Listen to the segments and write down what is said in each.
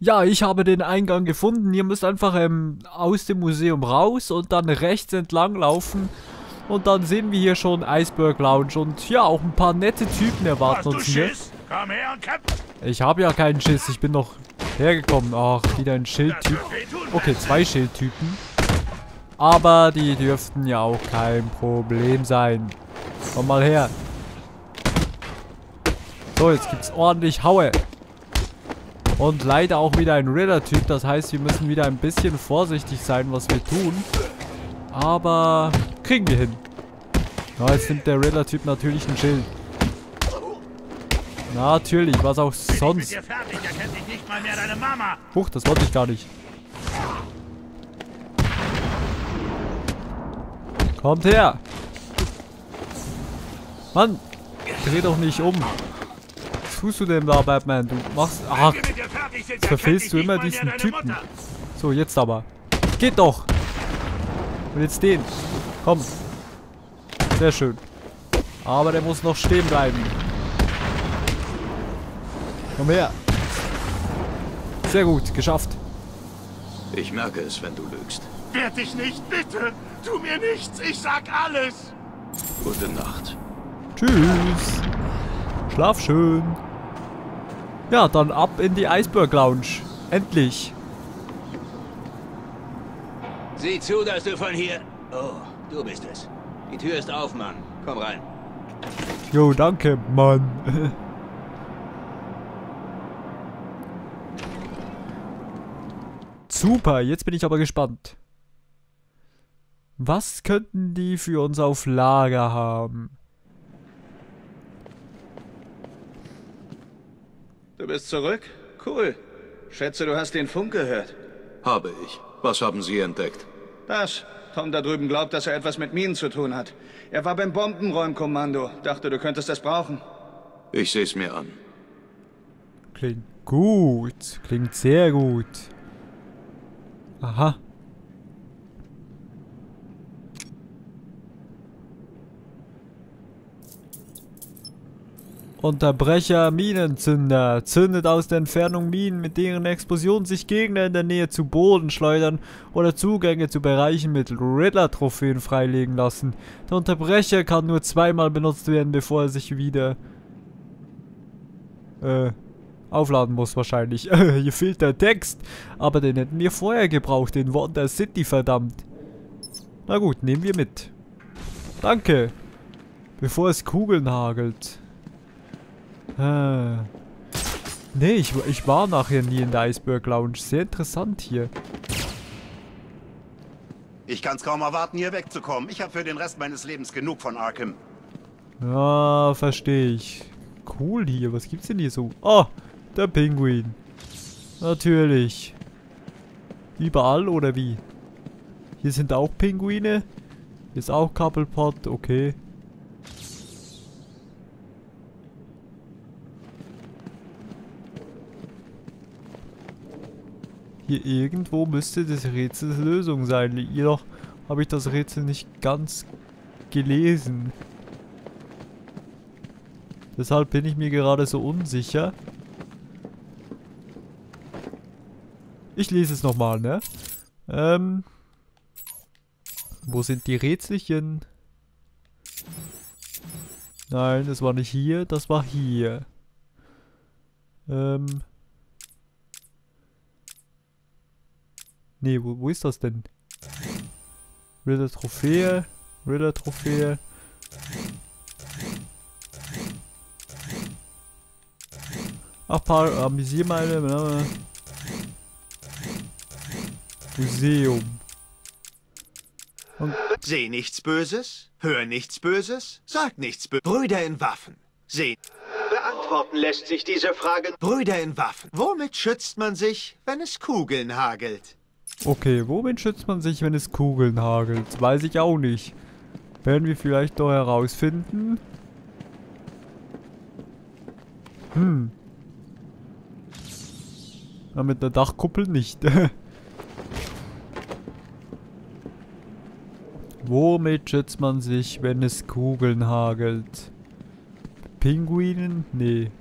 Ja, ich habe den Eingang gefunden. Ihr müsst einfach ähm, aus dem Museum raus und dann rechts entlang laufen. Und dann sehen wir hier schon Iceberg Lounge. Und ja, auch ein paar nette Typen erwarten uns hier. Ich habe ja keinen Schiss. Ich bin noch hergekommen. Ach, wieder ein Schildtyp. Okay, zwei Schildtypen. Aber die dürften ja auch kein Problem sein. Komm mal her. So, jetzt gibt's ordentlich Haue. Und leider auch wieder ein Ritter-Typ. Das heißt, wir müssen wieder ein bisschen vorsichtig sein, was wir tun. Aber kriegen wir hin. Ja, jetzt nimmt der Ritter-Typ natürlich ein Schild. Natürlich, was auch sonst. Huch, das wollte ich gar nicht. Kommt her. Mann, dreh doch nicht um. Was tust du denn da, Batman? Du machst... Ach, jetzt verfehlst du immer diesen Typen. So, jetzt aber. Geht doch. Und jetzt den. Komm. Sehr schön. Aber der muss noch stehen bleiben. Komm her. Sehr gut, geschafft. Ich merke es, wenn du lügst. Werd dich nicht, bitte! Tu mir nichts, ich sag alles! Gute Nacht. Tschüss. Schlaf schön. Ja, dann ab in die Iceberg Lounge. Endlich. Sieh zu, dass du von hier... Oh, du bist es. Die Tür ist auf, Mann. Komm rein. Jo, danke, Mann. Super, jetzt bin ich aber gespannt. Was könnten die für uns auf Lager haben? Bist zurück? Cool. Schätze, du hast den Funk gehört. Habe ich. Was haben Sie entdeckt? Das. Tom da drüben glaubt, dass er etwas mit Minen zu tun hat. Er war beim Bombenräumkommando. Dachte, du könntest das brauchen. Ich seh's mir an. Klingt gut. Klingt sehr gut. Aha. Unterbrecher Minenzünder. Zündet aus der Entfernung Minen, mit deren Explosion sich Gegner in der Nähe zu Boden schleudern oder Zugänge zu Bereichen mit Riddler-Trophäen freilegen lassen. Der Unterbrecher kann nur zweimal benutzt werden, bevor er sich wieder... Äh... Aufladen muss wahrscheinlich. Hier fehlt der Text. Aber den hätten wir vorher gebraucht, den Wonder City, verdammt. Na gut, nehmen wir mit. Danke. Bevor es Kugeln hagelt. Ah. Nee, ich, ich war nachher nie in der Iceberg Lounge. Sehr interessant hier. Ich kann's kaum erwarten, hier wegzukommen. Ich habe für den Rest meines Lebens genug von Arkham. Ja, verstehe ich. Cool hier. Was gibt's denn hier so? Oh, der Pinguin. Natürlich. Überall oder wie? Hier sind auch Pinguine. Hier ist auch Couplepot. Okay. Hier irgendwo müsste das Rätsels Lösung sein. Jedoch habe ich das Rätsel nicht ganz gelesen. Deshalb bin ich mir gerade so unsicher. Ich lese es nochmal, ne? Ähm. Wo sind die Rätselchen? Nein, das war nicht hier, das war hier. Ähm. Nee, wo, wo ist das denn? Riddler Trophäe. Riddler Trophäe. Ach, paar Amüsiermeile. Museum. Und Seh nichts Böses, hör nichts Böses, sag nichts Böses. Brüder in Waffen. Seh. Beantworten lässt sich diese Frage. Brüder in Waffen. Womit schützt man sich, wenn es Kugeln hagelt? Okay, womit schützt man sich, wenn es Kugeln hagelt? Weiß ich auch nicht. Werden wir vielleicht doch herausfinden? Hm. Na, mit einer Dachkuppel nicht. Womit schützt man sich, wenn es Kugeln hagelt? Pinguinen? Nee.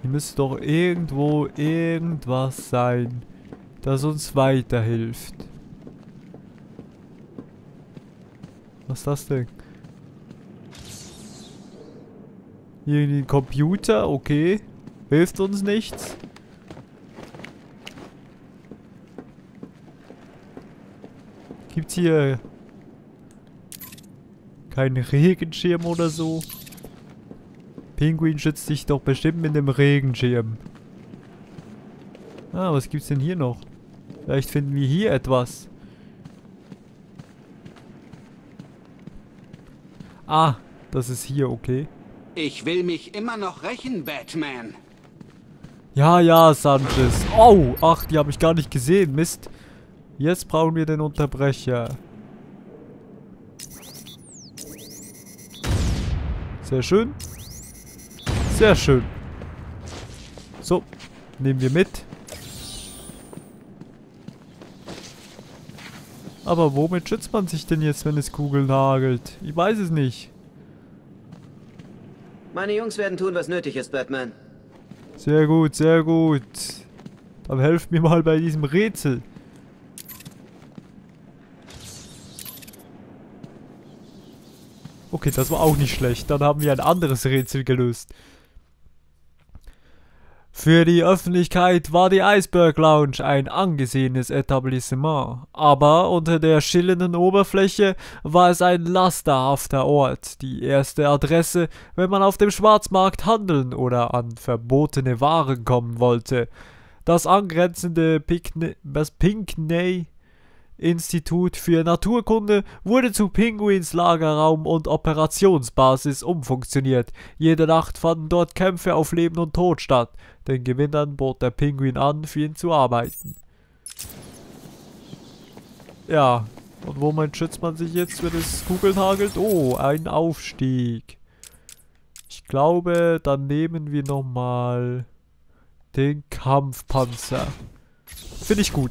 Hier müsste doch irgendwo irgendwas sein, das uns weiterhilft. Was ist das denn? Irgendwie ein Computer, okay. Hilft uns nichts. Gibt's hier keinen Regenschirm oder so? Pinguin schützt sich doch bestimmt mit dem Regenschirm. Ah, was gibt's denn hier noch? Vielleicht finden wir hier etwas. Ah, das ist hier, okay. Ich will mich immer noch rächen, Batman. Ja, ja, Sanchez. Oh, ach, die habe ich gar nicht gesehen. Mist. Jetzt brauchen wir den Unterbrecher. Sehr schön. Sehr schön. So, nehmen wir mit. Aber womit schützt man sich denn jetzt, wenn es Kugeln hagelt? Ich weiß es nicht. Meine Jungs werden tun, was nötig ist, Batman. Sehr gut, sehr gut. Dann helft mir mal bei diesem Rätsel. Okay, das war auch nicht schlecht. Dann haben wir ein anderes Rätsel gelöst. Für die Öffentlichkeit war die Iceberg Lounge ein angesehenes Etablissement, aber unter der schillenden Oberfläche war es ein lasterhafter Ort, die erste Adresse, wenn man auf dem Schwarzmarkt handeln oder an verbotene Waren kommen wollte. Das angrenzende Pinkney, das Pinkney Institut für Naturkunde wurde zu Pinguins Lagerraum und Operationsbasis umfunktioniert. Jede Nacht fanden dort Kämpfe auf Leben und Tod statt. Den Gewinnern bot der Pinguin an, für ihn zu arbeiten. Ja, und womit schützt man sich jetzt, wenn es Kugeln hagelt? Oh, ein Aufstieg. Ich glaube, dann nehmen wir nochmal den Kampfpanzer. Finde ich gut.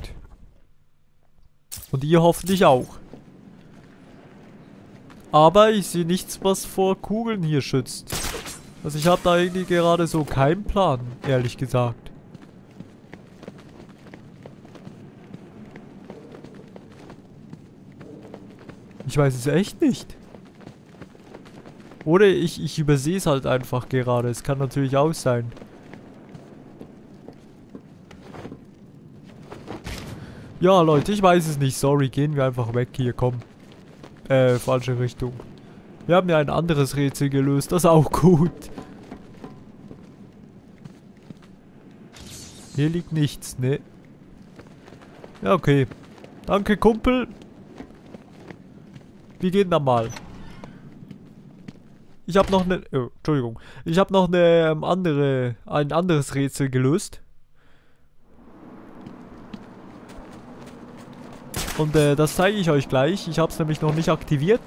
Und ihr hoffentlich auch. Aber ich sehe nichts, was vor Kugeln hier schützt. Also ich habe da irgendwie gerade so keinen Plan, ehrlich gesagt. Ich weiß es echt nicht. Oder ich, ich übersehe es halt einfach gerade. Es kann natürlich auch sein. Ja, Leute, ich weiß es nicht. Sorry, gehen wir einfach weg hier. Komm. Äh, falsche Richtung. Wir haben ja ein anderes Rätsel gelöst. Das ist auch gut. Hier liegt nichts, ne? Ja, okay. Danke, Kumpel. Wir gehen dann mal. Ich habe noch eine... Oh, Entschuldigung. Ich habe noch eine ähm, andere... Ein anderes Rätsel gelöst. Und äh, das zeige ich euch gleich. Ich habe es nämlich noch nicht aktiviert.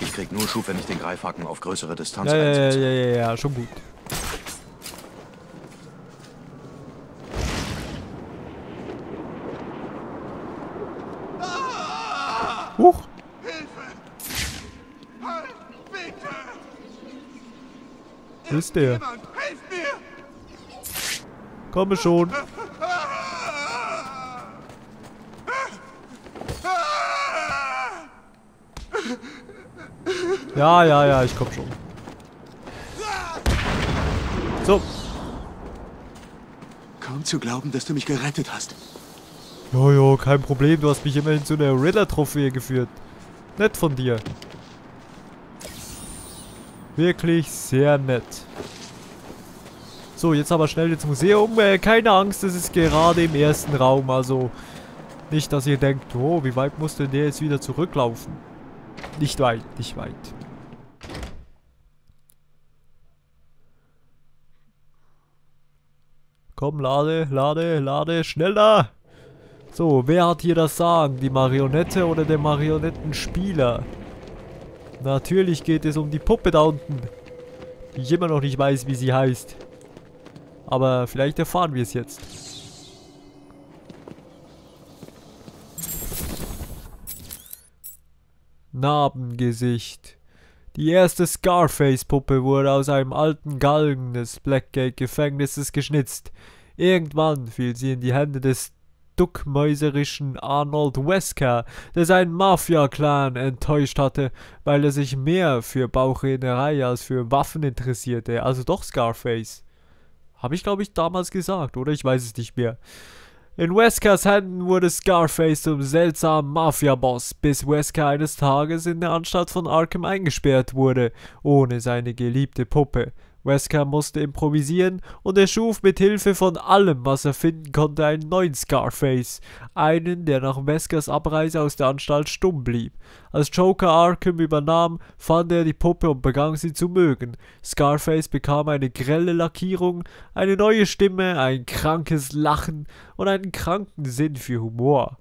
Ich krieg nur Schub, wenn ich den Greifhaken auf größere Distanz Ja, ja, ja, einsetze. ja, ja, ja, schon gut. Huch. Wo ist der? Komme schon. Ja, ja, ja, ich komm schon. So. Kaum zu glauben, dass du mich gerettet hast. Jojo, kein Problem. Du hast mich immerhin zu einer Riddler-Trophäe geführt. Nett von dir. Wirklich sehr nett. So, jetzt aber schnell ins Museum. Äh, keine Angst, es ist gerade im ersten Raum. Also nicht, dass ihr denkt, oh, wie weit muss denn der jetzt wieder zurücklaufen? Nicht weit, nicht weit. Komm, lade, lade, lade, schneller! So, wer hat hier das Sagen? Die Marionette oder der Marionettenspieler? Natürlich geht es um die Puppe da unten. Die ich immer noch nicht weiß, wie sie heißt. Aber vielleicht erfahren wir es jetzt. Narbengesicht. Die erste Scarface-Puppe wurde aus einem alten Galgen des Blackgate-Gefängnisses geschnitzt. Irgendwann fiel sie in die Hände des duckmäuserischen Arnold Wesker, der seinen Mafia-Clan enttäuscht hatte, weil er sich mehr für Bauchrednerei als für Waffen interessierte. Also doch Scarface. Habe ich, glaube ich, damals gesagt, oder? Ich weiß es nicht mehr. In Weskers Händen wurde Scarface zum seltsamen Mafia-Boss, bis Wesker eines Tages in der Anstalt von Arkham eingesperrt wurde, ohne seine geliebte Puppe. Wesker musste improvisieren und er schuf mit Hilfe von allem, was er finden konnte, einen neuen Scarface. Einen, der nach Weskers Abreise aus der Anstalt stumm blieb. Als Joker Arkham übernahm, fand er die Puppe und begann sie zu mögen. Scarface bekam eine grelle Lackierung, eine neue Stimme, ein krankes Lachen und einen kranken Sinn für Humor.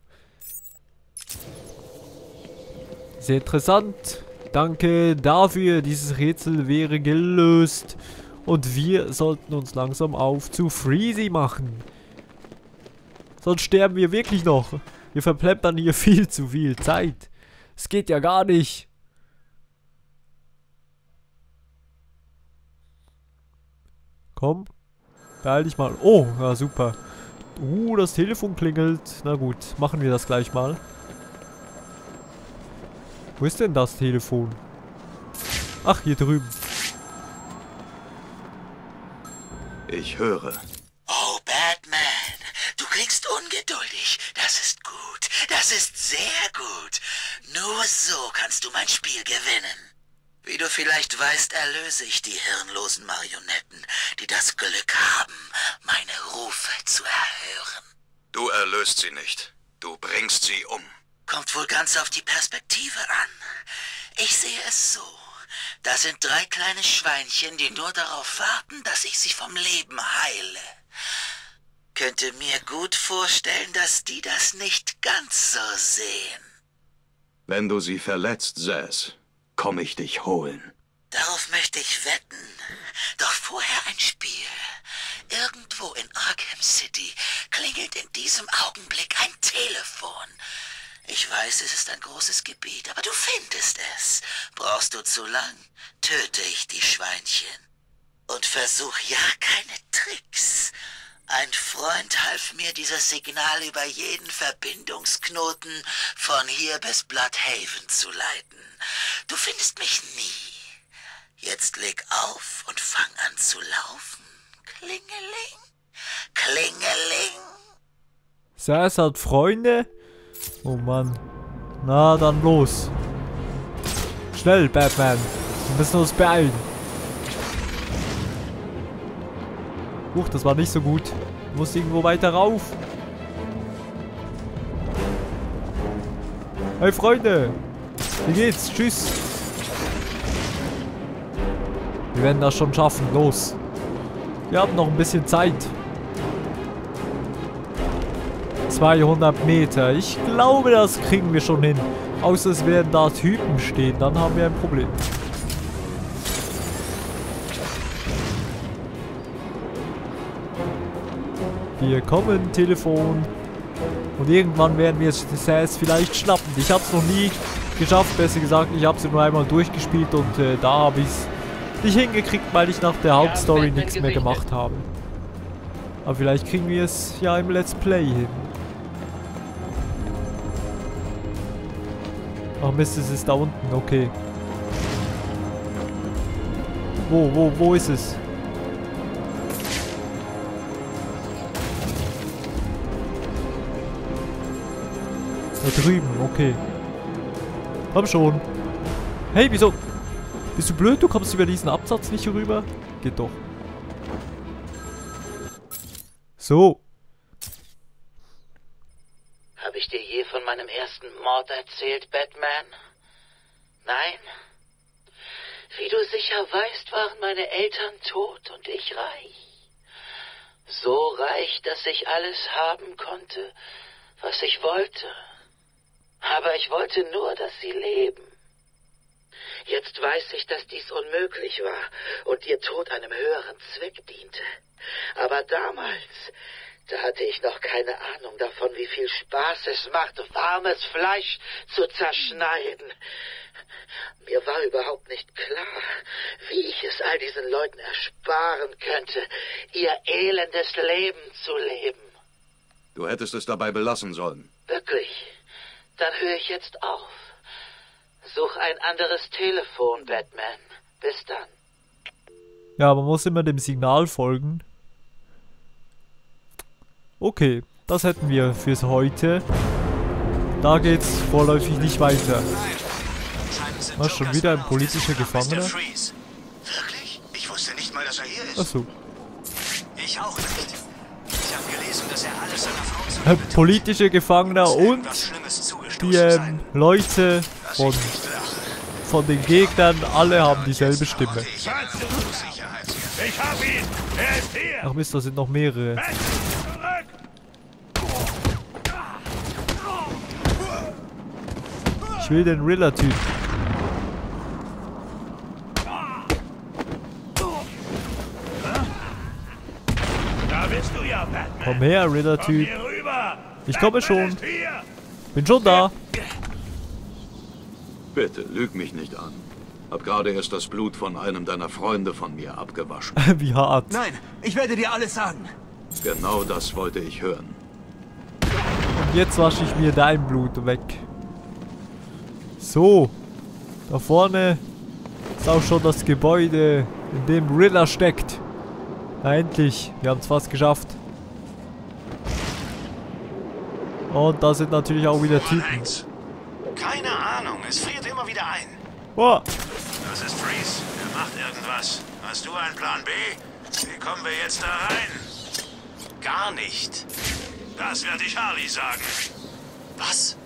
Sehr interessant. Danke dafür, dieses Rätsel wäre gelöst. Und wir sollten uns langsam auf zu Freezy machen. Sonst sterben wir wirklich noch. Wir verplempern hier viel zu viel Zeit. Es geht ja gar nicht. Komm. Beeil dich mal. Oh, ja super. Uh, das Telefon klingelt. Na gut, machen wir das gleich mal. Wo ist denn das Telefon? Ach, hier drüben. Ich höre. Oh, Batman, du klingst ungeduldig. Das ist gut. Das ist sehr gut. Nur so kannst du mein Spiel gewinnen. Wie du vielleicht weißt, erlöse ich die hirnlosen Marionetten, die das Glück haben, meine Rufe zu erhören. Du erlöst sie nicht. Du bringst sie um. Kommt wohl ganz auf die Perspektive an. Ich sehe es so. Da sind drei kleine Schweinchen, die nur darauf warten, dass ich sie vom Leben heile. Könnte mir gut vorstellen, dass die das nicht ganz so sehen. Wenn du sie verletzt, Zaz, komm ich dich holen. Darauf möchte ich wetten. Doch vorher ein Spiel. Irgendwo in Arkham City klingelt in diesem Augenblick ein Telefon. Ich weiß, es ist ein großes Gebiet, aber du findest es. Brauchst du zu lang, töte ich die Schweinchen. Und versuch ja keine Tricks. Ein Freund half mir, dieses Signal über jeden Verbindungsknoten von hier bis Bloodhaven zu leiten. Du findest mich nie. Jetzt leg auf und fang an zu laufen. Klingeling, klingeling. Sas hat Freunde? Oh Mann. Na, dann los. Schnell, Batman. Wir müssen uns beeilen. Huch, das war nicht so gut. Ich muss irgendwo weiter rauf. Hey, Freunde. Wie geht's? Tschüss. Wir werden das schon schaffen. Los. Wir haben noch ein bisschen Zeit. 200 Meter. Ich glaube, das kriegen wir schon hin. Außer es werden da Typen stehen. Dann haben wir ein Problem. Wir kommen, Telefon. Und irgendwann werden wir es vielleicht schnappen. Ich habe es noch nie geschafft, besser gesagt. Ich habe es nur einmal durchgespielt und äh, da habe ich es nicht hingekriegt, weil ich nach der Hauptstory nichts mehr gemacht habe. Aber vielleicht kriegen wir es ja im Let's Play hin. Ach Mist, es ist da unten, okay. Wo, wo, wo ist es? Da drüben, okay. Komm schon. Hey, wieso? Bist du blöd? Du kommst über diesen Absatz nicht rüber? Geht doch. So. Habe ich dir je von meinem ersten Mord erzählt, Batman? Nein? Wie du sicher weißt, waren meine Eltern tot und ich reich. So reich, dass ich alles haben konnte, was ich wollte. Aber ich wollte nur, dass sie leben. Jetzt weiß ich, dass dies unmöglich war und ihr Tod einem höheren Zweck diente. Aber damals, Da hatte ich noch keine Ahnung davon, wie viel Spaß es macht, warmes Fleisch zu zerschneiden. Mir war überhaupt nicht klar, wie ich es all diesen Leuten ersparen könnte, ihr elendes Leben zu leben. Du hättest es dabei belassen sollen. Wirklich? Dann höre ich jetzt auf. Such ein anderes Telefon, Batman. Bis dann. Ja, man muss immer dem Signal folgen. Okay, das hätten wir fürs heute. Da geht's vorläufig nicht weiter. Was, schon wieder ein politischer Gefangener? Wirklich? Ich wusste nicht mal, dass er hier ist. Achso. Ich auch nicht. Ich habe gelesen, dass er alles seiner Frau Äh, politische Gefangener und die ähm, Leute von, von den Gegnern, alle haben dieselbe Stimme. Ich hab ihn! Er ist hier! Ach Mist, da sind noch mehrere. Ich will den Rilla-Typ. Da bist du ja, Batman! Komm her, rüber! Ich komme schon. Bin schon da. Bitte, lüg mich nicht an. Hab gerade erst das Blut von einem deiner Freunde von mir abgewaschen. Wie hart. Nein, ich werde dir alles sagen. Genau das wollte ich hören. Und jetzt wasche ich mir dein Blut weg. So. Da vorne ist auch schon das Gebäude, in dem Rilla steckt. Na endlich. Wir haben es fast geschafft. Und da sind natürlich auch wieder Typen. Eins. Keine Ahnung, es friert immer wieder ein. Boah. Das ist Freeze. Er macht irgendwas. Hast du einen Plan B? Wie kommen wir jetzt da rein? Gar nicht. Das werde ich Harley sagen. Was?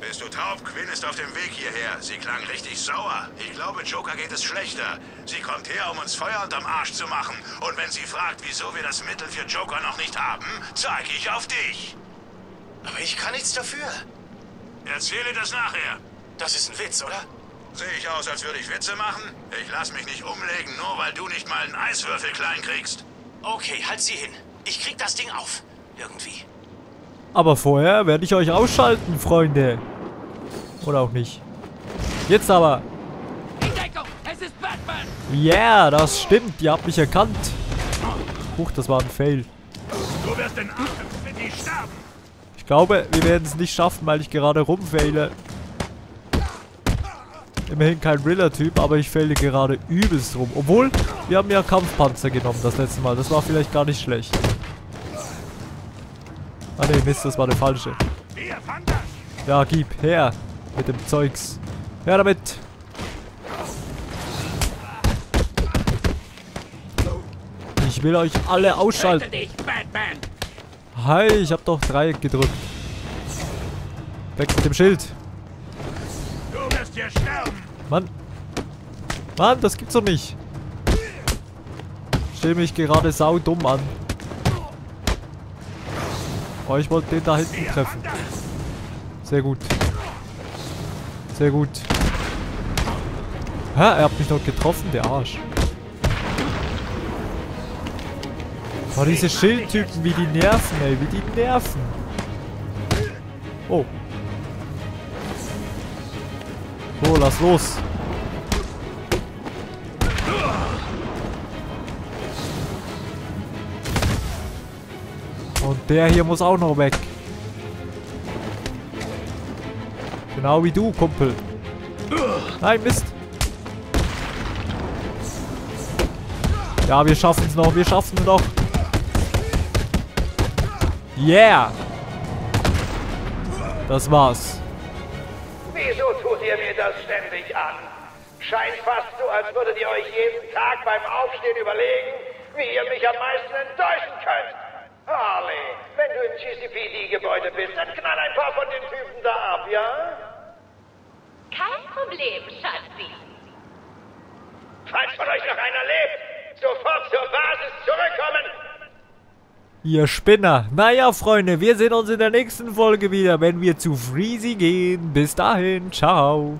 Bist du taub? Quinn ist auf dem Weg hierher. Sie klang richtig sauer. Ich glaube, Joker geht es schlechter. Sie kommt her, um uns Feuer unterm Arsch zu machen. Und wenn sie fragt, wieso wir das Mittel für Joker noch nicht haben, zeige ich auf dich. Aber ich kann nichts dafür. Erzähle das nachher. Das ist ein Witz, oder? Sehe ich aus, als würde ich Witze machen? Ich lass mich nicht umlegen, nur weil du nicht mal einen Eiswürfel klein kriegst. Okay, halt sie hin. Ich krieg das Ding auf. Irgendwie. Aber vorher werde ich euch ausschalten, Freunde. Oder auch nicht. Jetzt aber. Yeah, das stimmt. Ihr habt mich erkannt. Huch, das war ein Fail. Ich glaube, wir werden es nicht schaffen, weil ich gerade rumfaile. Immerhin kein Riller-Typ, aber ich faile gerade übelst rum. Obwohl, wir haben ja Kampfpanzer genommen das letzte Mal. Das war vielleicht gar nicht schlecht. Ah ne, Mist, das war der falsche. Ja, gib her mit dem Zeugs. Her damit. Ich will euch alle ausschalten. Hi, ich hab doch Dreieck gedrückt. Weg mit dem Schild. Du wirst hier sterben. Mann. Mann, das gibt's doch nicht. Stell mich gerade sau dumm an. Oh, ich wollte den da hinten treffen. Sehr gut. Sehr gut. Hä? Er hat mich noch getroffen, der Arsch. Oh, diese Schildtypen, wie die nerven, ey. Wie die nerven. Oh. So, lass los. Der hier muss auch noch weg. Genau wie du, Kumpel. Nein, Mist. Ja, wir schaffen es noch, wir schaffen es noch. Yeah. Das war's. Wieso tut ihr mir das ständig an? Scheint fast so, als würdet ihr euch jeden Tag beim Aufstehen überlegen, wie ihr mich am meisten enttäuschen könnt. Harley, wenn du im GCPD-Gebäude bist, dann knall ein paar von den Typen da ab, ja? Kein Problem, Schatzi. Falls von euch noch einer lebt, sofort zur Basis zurückkommen! Ihr Spinner. Naja, Freunde, wir sehen uns in der nächsten Folge wieder, wenn wir zu Freezy gehen. Bis dahin, ciao.